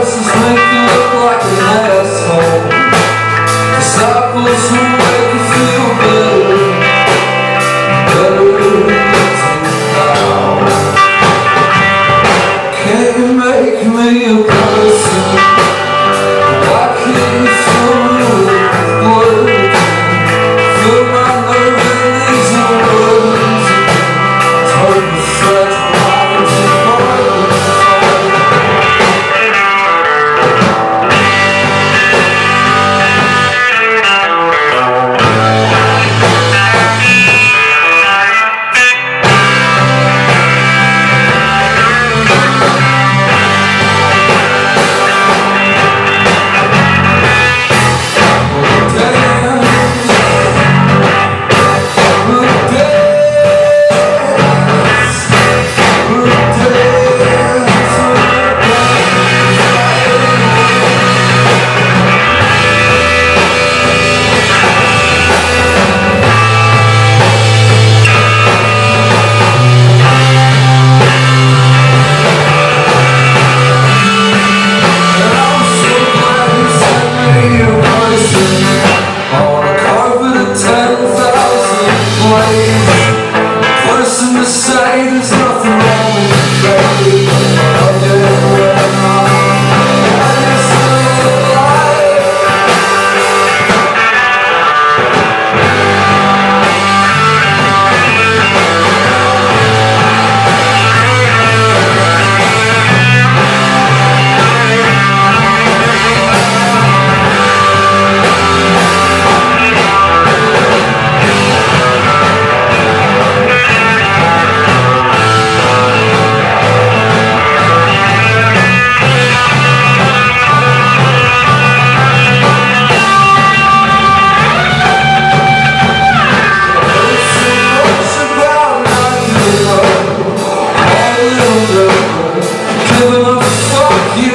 else is like you.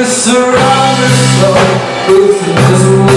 Surround yourself with invisible